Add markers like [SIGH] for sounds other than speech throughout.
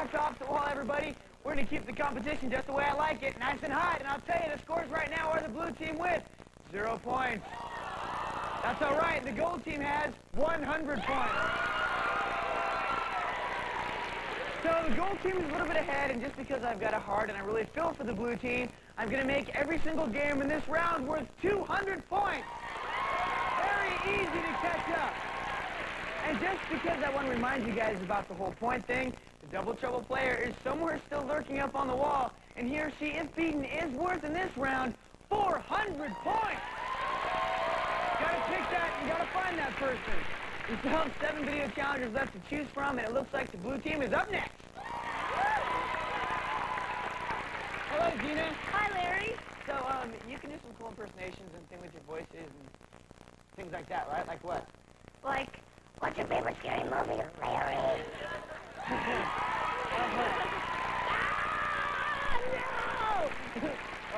back off the wall, everybody. We're going to keep the competition just the way I like it, nice and hot. And I'll tell you, the scores right now are the blue team with zero points. That's all right. The gold team has 100 points. So the gold team is a little bit ahead, and just because I've got a heart and I really feel for the blue team, I'm going to make every single game in this round worth 200 points. Very easy to catch up. And just because I want to remind you guys about the whole point thing, the double trouble player is somewhere still lurking up on the wall, and he or she, if beaten, is worth in this round 400 points. Gotta pick that, you gotta find that person. We still have seven video challengers left to choose from, and it looks like the blue team is up next. Hello, Gina. Hi, Larry. So, um, you can do some cool impersonations and things with your voices and things like that, right? Like what? Like, what's your favorite scary movie, Larry? [LAUGHS] All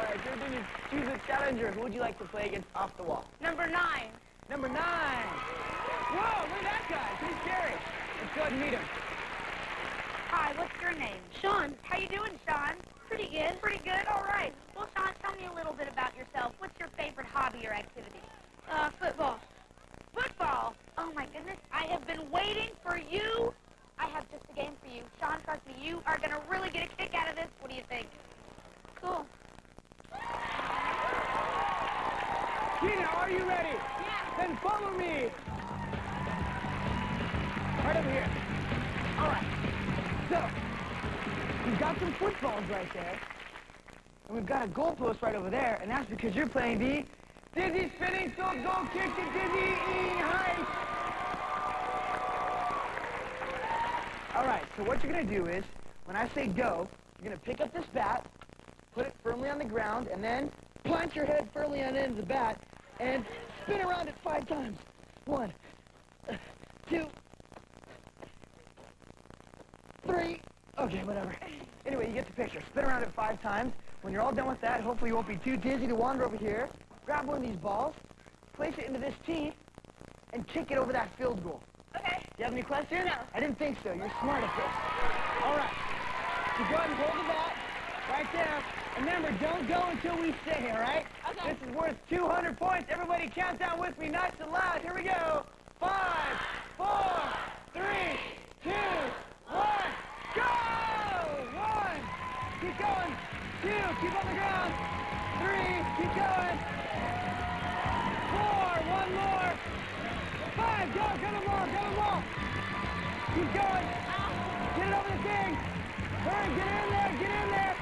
right, your turn to choose a challenger. Who would you like to play against off the wall? Number nine. Number nine. Whoa, look at that guy. Pretty scary. Let's go ahead and meet him. Hi, what's your name? Sean. How you doing, Sean? Pretty good. Pretty good? All right. Well, Sean, tell me a little bit about yourself. What's your favorite hobby or activity? Uh, football. Football? Oh, my goodness. I have been waiting for you. I have just a game for you. Sean, trust me, you are going to really get a kick out of this. What do you think? Cool. Gina, are you ready? Yeah. Then follow me. Right over here. All right. So, we've got some footballs right there. And we've got a goalpost right over there, and that's because you're playing the Dizzy Spinning Field Goal Kick to Dizzy E Heights. All right, so what you're going to do is, when I say go, you're going to pick up this bat, put it firmly on the ground, and then plant your head firmly on the end of the bat, and spin around it five times. One, two, three. Okay, whatever. Anyway, you get the picture. Spin around it five times. When you're all done with that, hopefully you won't be too dizzy to wander over here. Grab one of these balls, place it into this tee, and kick it over that field goal. You have any questions? No. I didn't think so. You're smart at this. All right. So go ahead and hold the bat right there. And remember, don't go until we say, all right? Okay. This is worth 200 points. Everybody count down with me nice and loud. Here we go. Five, go, get them all, get them all. Keep going. Get it over the thing. Hurry, get in there, get in there.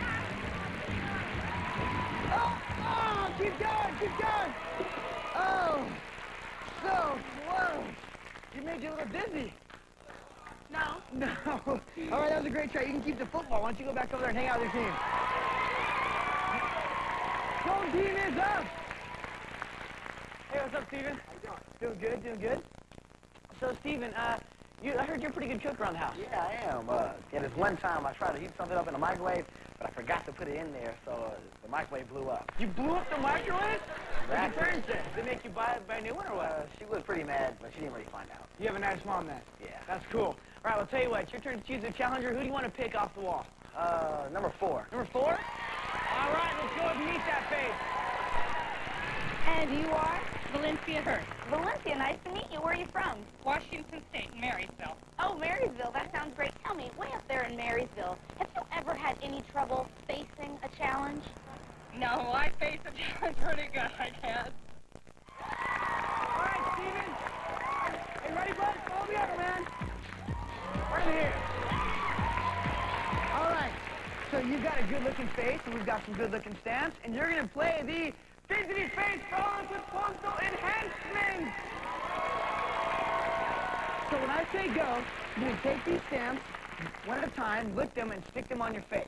Oh, oh, keep going, keep going. Oh, so close. You made you a little dizzy. No. No. All right, that was a great try. You can keep the football. Why don't you go back over there and hang out with your team? Home team is up. Hey, what's up, Steven? How you doing? Doing good, doing good. So, Steven, uh, you, I heard you're a pretty good cook around the house. Yeah, I am. Uh, yeah, this one time I tried to heat something up in the microwave, but I forgot to put it in there, so uh, the microwave blew up. You blew up the microwave? What did your Exactly. parents? Did they make you buy, buy a new one or what? Uh, she was pretty mad, but she didn't really find out. You have a nice mom then. Yeah. That's cool. All right, well, tell you what. It's your turn to choose a challenger. Who do you want to pick off the wall? Uh, number four. Number four? All right, let's go and meet that face. And you are? Valencia Hurst. Valencia, nice to meet you. Where are you from? Washington State, Marysville. Oh, Marysville. That sounds great. Tell me, way up there in Marysville, have you ever had any trouble facing a challenge? No, I face a [LAUGHS] challenge pretty good, I guess. All right, Steven. Hey, ready, bud? Follow me over, man. Right here. All right. So you've got a good-looking face, and we've got some good-looking stamps, and you're going to play the Fidgety Face Frolic with Punto Enhancement. So when I say go, to take these stamps one at a time, lick them, and stick them on your face.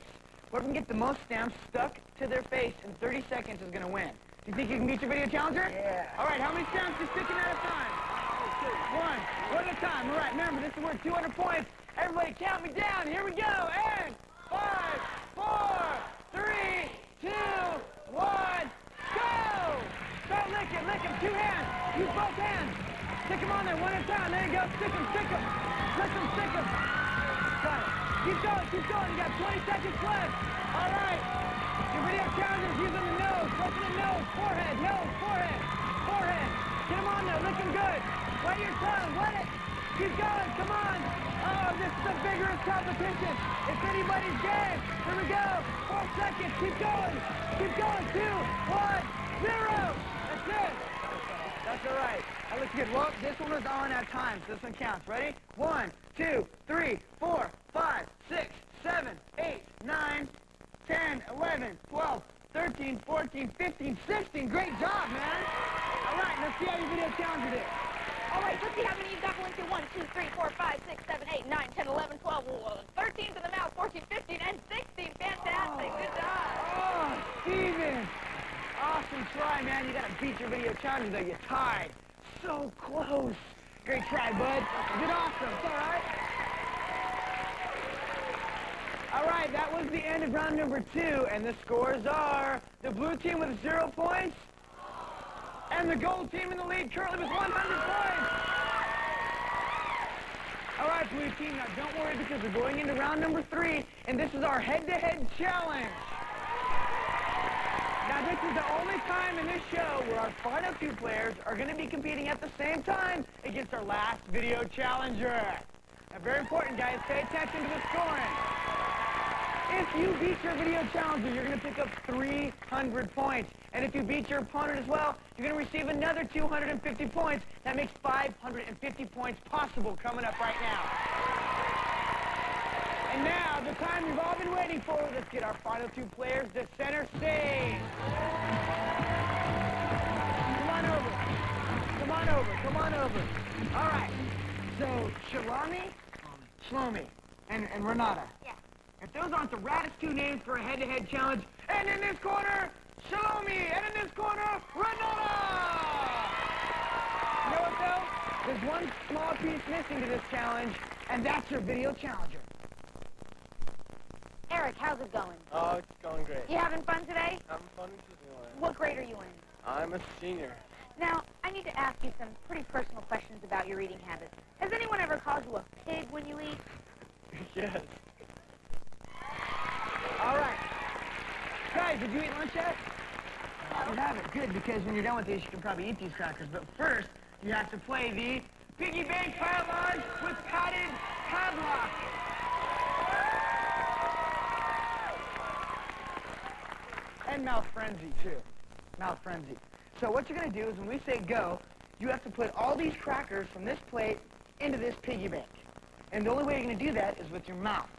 Whoever can get the most stamps stuck to their face in 30 seconds is going to win. Do you think you can beat your video challenger? Yeah. All right, how many stamps are sticking at a time? One. One at a time. All right, remember, this is worth 200 points. Everybody count me down. Here we go. And five, four, three, two, one, Two hands. Use both hands. Stick them on there one at a time. There you go. Stick them, stick them. Lick them, stick them. Got it. Keep going, keep going. You got 20 seconds left. All right. Your video challengers using the nose. Pressing the nose. Forehead, nose, forehead, forehead. Get them on there. Looking good. Wet your tongue. Wet it. Keep going. Come on. Oh, this is a vigorous competition. It's anybody's game. Here we go. Four seconds. Keep going. Keep going. Two, one, zero. That's all right. That looks good. Well, this one was on at time, so this one counts. Ready? One, two, three, four, five, six, seven, eight, nine, ten, eleven, twelve, thirteen, fourteen, fifteen, sixteen. Great job, man. All right, let's see how your video challenger did. All right, let's see how many you've got going to 1, 2, 3, 4, 5, 6, 7, 8, 10, 11, 12, 13 the mouth, 14, 15, and 16. Fantastic. Good job. Oh, Steven. Awesome try, your video challenger, though. You tied. So close. Great try, bud. You did awesome. All right. All right, that was the end of round number two, and the scores are the blue team with zero points, and the gold team in the lead currently with 100 points. All right, blue team, now don't worry because we're going into round number three, and this is our head-to-head challenge. This is the only time in this show where our final two players are going to be competing at the same time against our last video challenger. Now, very important, guys. Pay attention to the scoring. If you beat your video challenger, you're going to pick up 300 points. And if you beat your opponent as well, you're going to receive another 250 points. That makes 550 points possible coming up right now. And now, the time you've all been waiting for, let's get our final two players to center stage. Come on over. Come on over. Come on over. All right. So, Shalami, Shlomi, and, and Renata. Yeah. If those aren't the raddest two names for a head-to-head challenge, and in this corner, Shalomi, and in this corner, Renata! You know what, though? There's one small piece missing to this challenge, and that's your video challenger. Eric, how's it going? Oh, it's going great. You having fun today? Having fun in Disneyland. What grade are you in? I'm a senior. Now, I need to ask you some pretty personal questions about your eating habits. Has anyone ever called you a pig when you eat? [LAUGHS] yes. All right. Guys, did you eat lunch yet? You haven't. Good, because when you're done with these, you can probably eat these crackers. But first, you have to play the piggy bank pile on with padded padlock. Mouth frenzy, too. Mouth frenzy. So what you're going to do is when we say go, you have to put all these crackers from this plate into this piggy bank. And the only way you're going to do that is with your mouth.